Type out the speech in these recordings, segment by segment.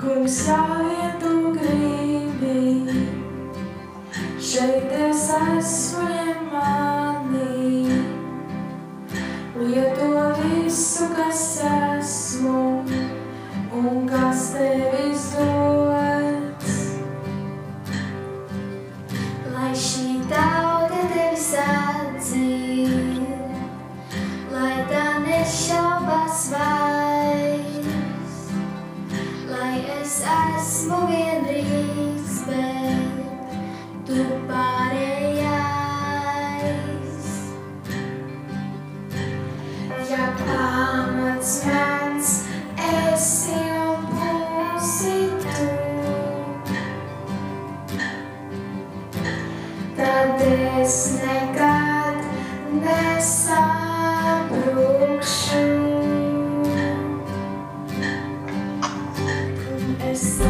kungs jau ir tu gribi, šeit es esmu, ja man pats mans, esi un būsi tu. Tad es nekad nesabrukšu. Es sabrukšu.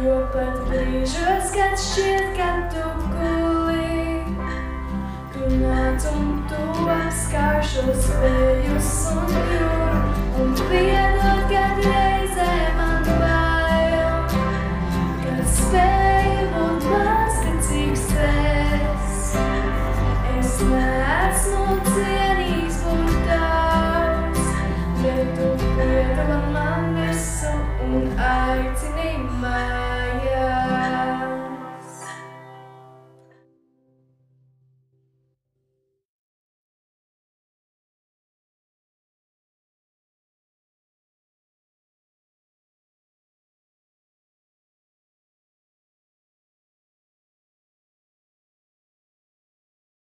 Jo pat brīžos, kad šķiet, ka tu guli, tu nāc un tu apskaušos vējus un jūs.